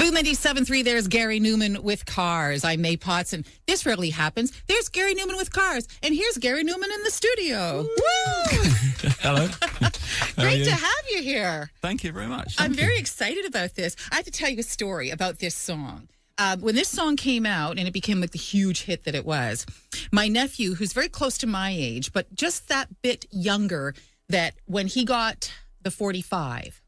Boom 97.3, there's Gary Numan with cars. I'm Maie Pauts, and this rarely happens. There's Gary Numan with cars, and here's Gary Numan in the studio. Woo! Hello. Great to have you here. Thank you very much. I'm you. very excited about this. I have to tell you a story about this song. Uh, when this song came out and it became like the huge hit that it was, my nephew, who's very close to my age, but just that bit younger, that when he got the 45,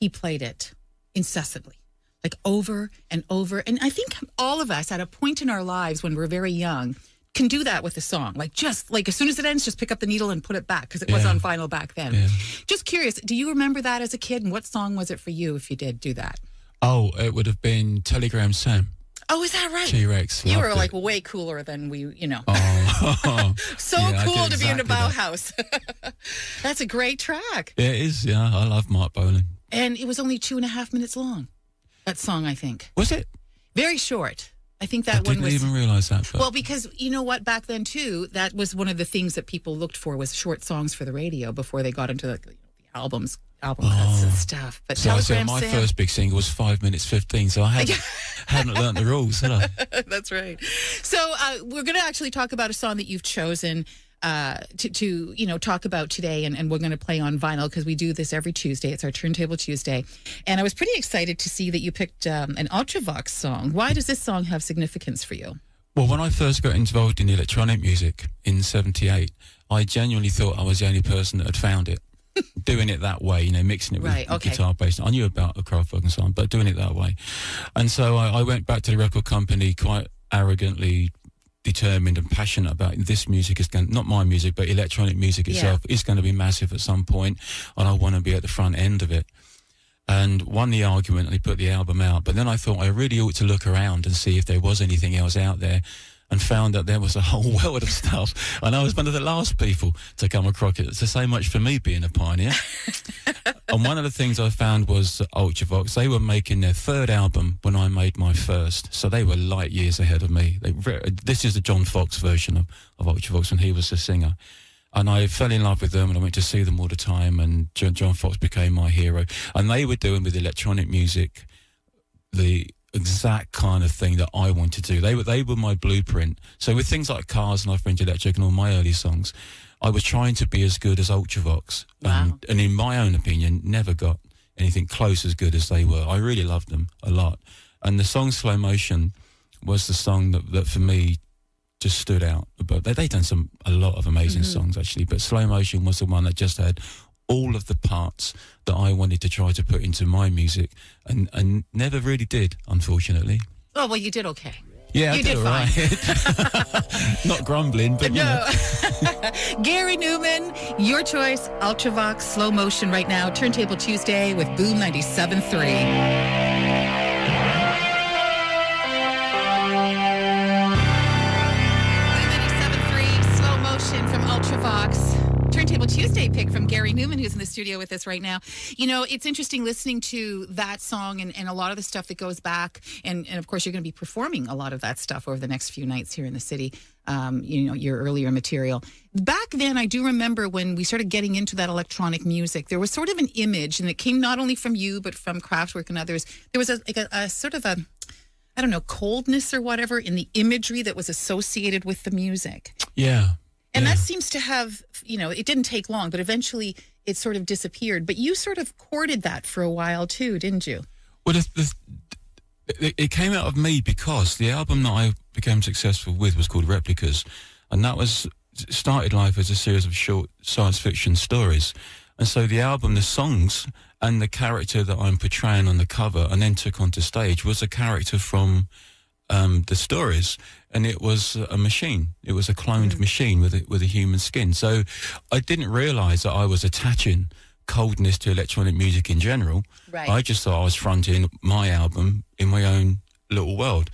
he played it incessantly, like over and over. And I think all of us at a point in our lives when we're very young can do that with a song. Like just like as soon as it ends, just pick up the needle and put it back because it was on vinyl back then. Yeah. Just curious, do you remember that as a kid? And what song was it for you if you did do that? Oh, it would have been Telegram Sam, Oh, is that right? T Rex. you were like way cooler than we, you know. Oh, so yeah, cool did to be in the exactly that. Bauhaus. That's a great track. Yeah, it is. Yeah, I love Marc Bolan. And it was only two and a half minutes long. That song, I think. Was it? Very short. I think I that one didn't was. even realise that. But Well, because you know what, back then too, that was one of the things that people looked for was short songs for the radio before they got into the, you know, the albums, album cuts and stuff. But Oh. so I said Telegram my Sam, first big single was five minutes fifteen, so I hadn't, hadn't learnt the rules, had I? That's right. So uh, we're going to actually talk about a song that you've chosen uh, to, to you know talk about today, and, and we're going to play on vinyl because we do this every Tuesday. It's our Turntable Tuesday, and I was pretty excited to see that you picked um, an Ultravox song. Why does this song have significance for you? Well, when I first got involved in electronic music in '78, I genuinely thought I was the only person that had found it. doing it that way, you know, mixing it with Right, okay. guitar bass. I knew about a Kraftwerk and so on, but doing it that way. And so I, I went back to the record company quite arrogantly determined and passionate about this music is going not my music but electronic music Yeah. itself is going to be massive at some point and I want to be at the front end of it and won the argument and they put the album out. But then I thought I really ought to look around and see if there was anything else out there and found that there was a whole world of stuff. And I was one of the last people to come across it. So so much for me being a pioneer. and one of the things I found was Ultravox. They were making their third album I made my first. So they were light years ahead of me. They, this is the John Foxx version of, of Ultravox when he was the singer. And I fell in love with them and I went to see them all the time and John, John Foxx became my hero. And they were doing with electronic music the exact kind of thing that I wanted to do. They were they were my blueprint. So with things like Cars and Are Friends Electric and all my early songs, I was trying to be as good as Ultravox. Wow. And, and in my own opinion, never got anything close as good as they were. I really loved them a lot. And the song Slow Motion was the song that, that for me just stood out. But they they done some a lot of amazing mm-hmm. songs actually, but Slow Motion was the one that just had all of the parts that I wanted to try to put into my music, and and never really did, unfortunately. Oh well, you did okay. Yeah, You I did all right. Not grumbling, but you know. No. Gary Numan, your choice, Ultravox, slow motion right now. Turntable Tuesday with Boom 97.3. Gary Numan, who's in the studio with us right now. You know, it's interesting listening to that song and, and a lot of the stuff that goes back. And, and of course, you're going to be performing a lot of that stuff over the next few nights here in the city. Um, you know, your earlier material. Back then, I do remember when we started getting into that electronic music, there was sort of an image, and it came not only from you, but from Kraftwerk and others. There was a, like a, a sort of a, I don't know, coldness or whatever in the imagery that was associated with the music. Yeah. And yeah. that seems to have, you know, it didn't take long, but eventually it sort of disappeared. But you sort of courted that for a while too, didn't you? Well, the, it, it came out of me because the album that I became successful with was called Replicas, and that was started life as a series of short science fiction stories. And so the album, the songs, and the character that I'm portraying on the cover, and then took onto stage, was a character from um, the stories, and it was a machine. It was a cloned machine with a, with a human skin. So I didn't realise that I was attaching coldness to electronic music in general. Right. I just thought I was fronting my album in my own little world.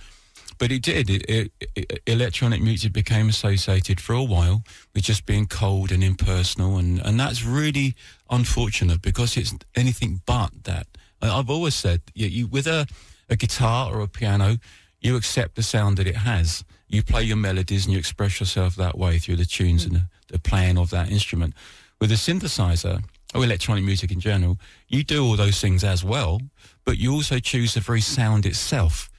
But it did. It, it, it, electronic music became associated for a while with just being cold and impersonal, and, and that's really unfortunate because it's anything but that. I've always said, you, you, with a, a guitar or a piano, you accept the sound that it has. You play your melodies and you express yourself that way through the tunes and the, the playing of that instrument. With a synthesizer, or electronic music in general, you do all those things as well, but you also choose the very sound itself.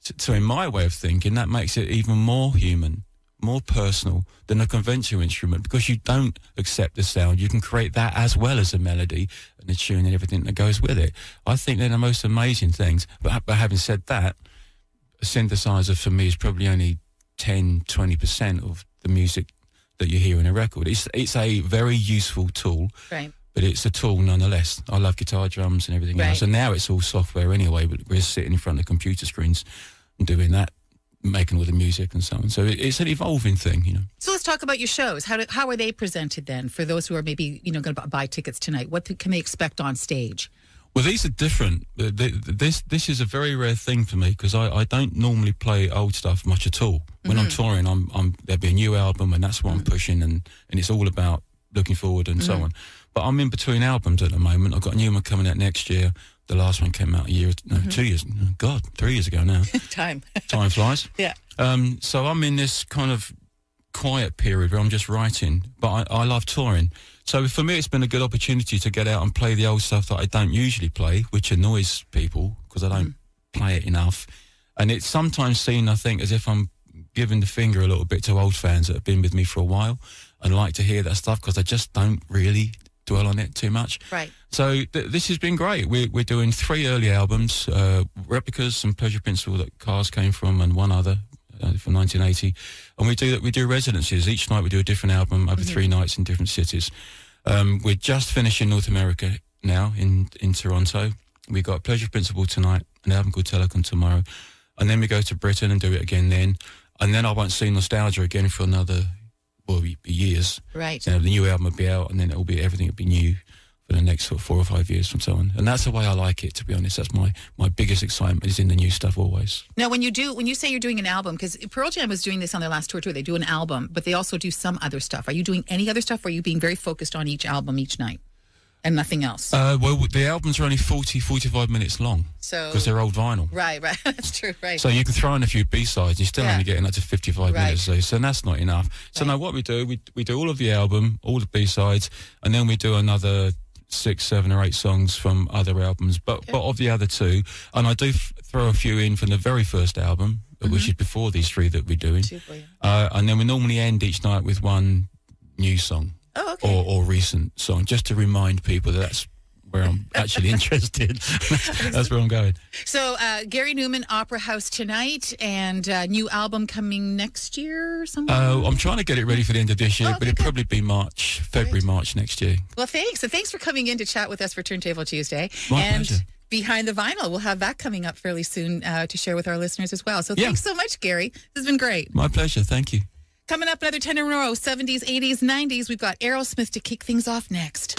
So, so in my way of thinking, that makes it even more human, more personal than a conventional instrument because you don't accept the sound. You can create that as well as a melody and the tune and everything that goes with it. I think they're the most amazing things. But, but having said that, a synthesizer for me is probably only 10, 20% of the music that you hear in a record. It's, it's a very useful tool. Right. But it's a tool nonetheless. I love guitar drums and everything Right. else. And now it's all software anyway, but we're sitting in front of computer screens and doing that, making all the music and so on. So it's an evolving thing, you know. So let's talk about your shows. How do, how are they presented then for those who are maybe you know going to buy tickets tonight? What can they expect on stage? Well, these are different. Th- th- This this is a very rare thing for me because I, I don't normally play old stuff much at all. When I'm mm-hmm. touring, I'm, I'm there'll be a new album and that's what I'm mm. pushing, and, and it's all about looking forward and so mm-hmm. on. But I'm in between albums at the moment. I've got a new one coming out next year. The last one came out a year, no, mm-hmm. two years, God, three years ago now. Time. Time flies. yeah. Um, so I'm in this kind of quiet period where I'm just writing, but I, I love touring. So for me, it's been a good opportunity to get out and play the old stuff that I don't usually play, which annoys people because I don't play it enough. And it's sometimes seen, I think, as if I'm giving the finger a little bit to old fans that have been with me for a while and like to hear that stuff because I just don't really dwell on it too much. Right. So th- this has been great. We're, we're doing three early albums, uh, replicas, some Pleasure Principle that Cars came from, and one other from 1980. And we do that. We do residencies each night. We do a different album over three nights in different cities. Um, we're just finishing North America now in in Toronto. We got Pleasure Principle tonight, an album called Telekon tomorrow, and then we go to Britain and do it again then. And then I won't see Nostalgia again for another well years. Right. You know, the new album will be out, and then it'll be everything will be new for the next sort of four or five years from so on. And that's the way I like it, to be honest. That's my my biggest excitement is in the new stuff always. Now, when you do, when you say you're doing an album, because Pearl Jam was doing this on their last tour too. They do an album, but they also do some other stuff. Are you doing any other stuff? Or are you being very focused on each album each night and nothing else? Uh, well, the albums are only 40, 45 minutes long so because they're old vinyl. right, right, that's true. Right. So you can throw in a few B sides, you're still Yeah. only getting up to 55 Right. minutes. So, so that's not enough. So Right. now what we do, we we do all of the album, all the B sides, and then we do another six, seven, or eight songs from other albums, but but of the other two, and I do f- throw a few in from the very first album, Mm-hmm. which is before these three that we're doing, Super, yeah. uh, and then we normally end each night with one new song Oh, okay. or, or recent song, just to remind people that that's where I'm actually interested. that's where I'm going. So uh, Gary Numan Opera House tonight, and uh, new album coming next year. or Somewhere. Uh, I'm trying to get it ready for the end of this year, Okay, but it'll good. probably be March, February, March next year. well, thanks, and thanks for coming in to chat with us for Turntable Tuesday. My and pleasure. Behind the Vinyl, we'll have that coming up fairly soon uh, to share with our listeners as well. So Yeah. thanks so much, Gary. This has been great. My pleasure. Thank you. Coming up, another 10 in a row, 70s, 80s, 90s. We've got Aerosmith to kick things off next.